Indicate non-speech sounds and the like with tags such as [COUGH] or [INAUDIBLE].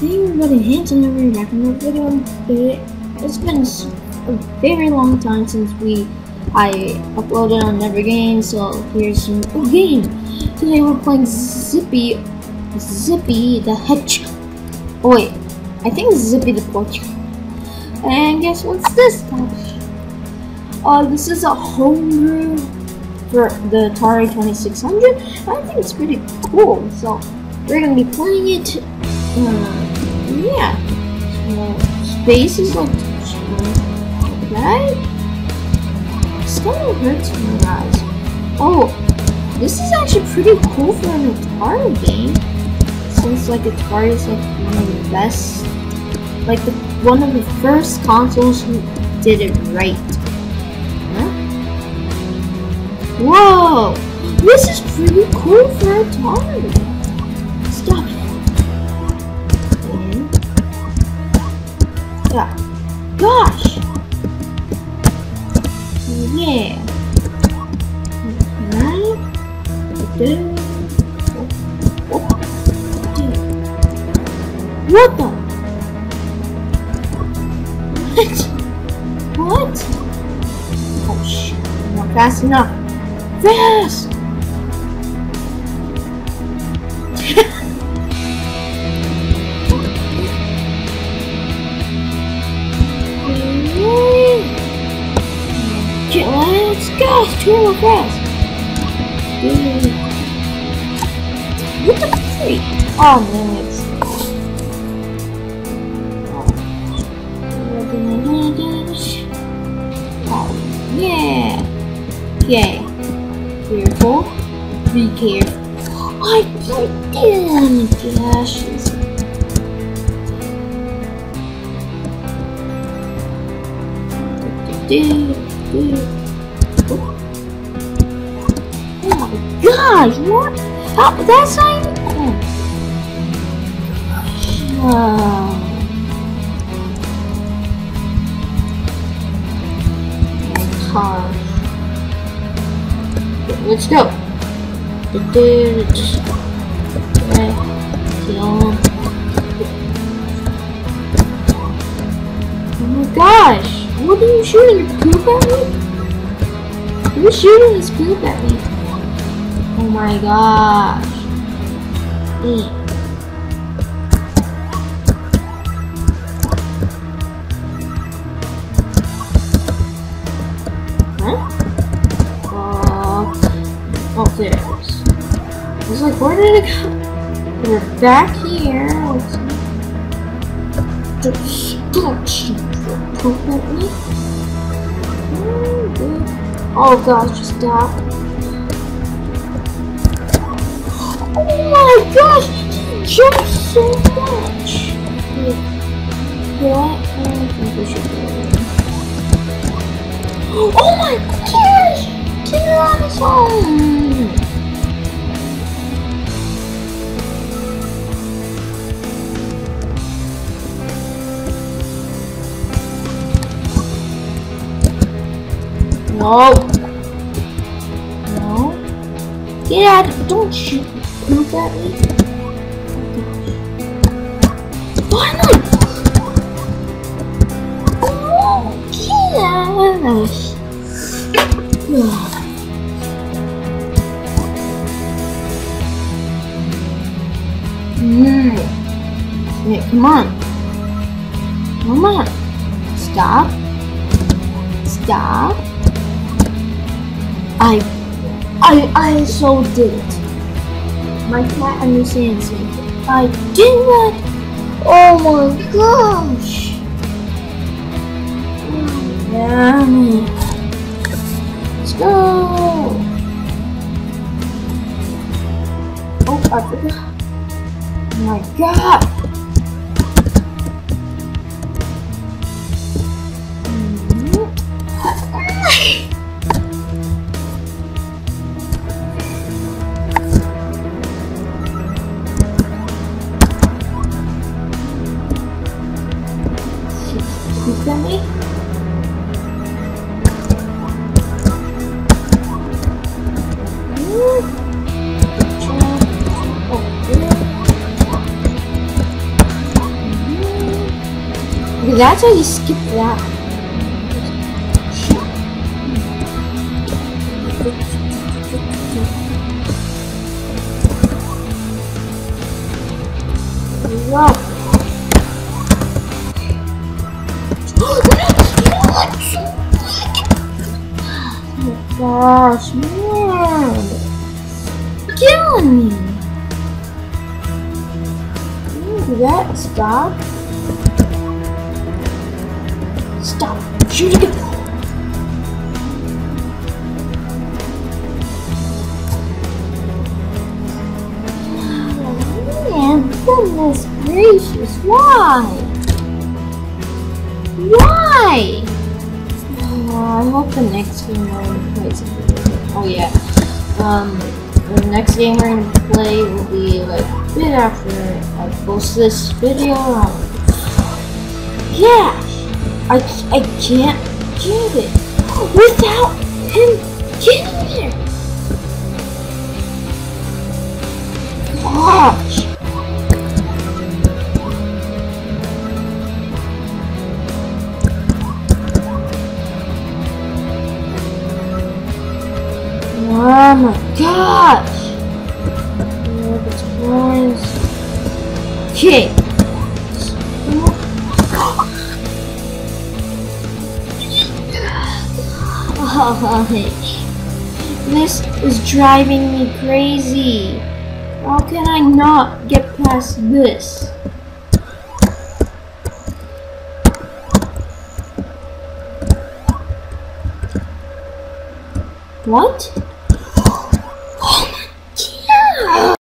Hey everybody, Handsome over here back in another video. It's been a very long time since we I uploaded on Never Game, so here's some oh, game. Today we're playing Zippy Zippy the Hedgehog. Oh wait, I think Zippy the Porcupine. And guess what's this? Uh, this is a homebrew for the Atari 2600. I think it's pretty cool, so we're gonna be playing it. Uh, yeah. Space is like right? It's of hurts my eyes. Oh, this is actually pretty cool for an Atari game. Since like Atari is like one of the best, like the one of the first consoles who did it right. Huh? Whoa! This is pretty cool for Atari. Yeah. Gosh! Yeah. What the? What? What? Oh shit. Not fast enough. Fast! [LAUGHS] go! Two more fast! What the freak? Oh man, it's... Oh, yeah! Okay. Careful. Be careful. I put gashes. Dude. Oh my gosh, what? How, that's not even... Oh. My car. Let's go. Oh my gosh. What are you shooting? Poop at me? Who's shooting this poop at me? Oh my gosh. Mm. Uh, oh. I was like, where did it go? We're back here. Poop at me? Oh gosh, just stop. Oh my gosh, he so much. What? I think we should go. Oh my gosh! Tyrannosaurus! No. No. Get out. Don't shoot not? Oh. Mmm. Yeah, come on. Come on. Stop. Stop. I, I, I so did it. My cat understands me. I did that. Oh my gosh. Yeah. Let's go. Oh, I forgot. Oh my god. Me. that's why you skip that. Wow. Gosh, man. Killing me. Do that, stop. Stop. Shoot again. Oh, man, goodness gracious, why? Why? I hope the next game we're gonna play is Oh yeah. Um, the next game we're gonna play will be like a bit after I post this video. Um, yeah, I I can't get it without him getting there. Gosh. Oh my gosh! Okay. Oh, [LAUGHS] this is driving me crazy. How can I not get past this? What?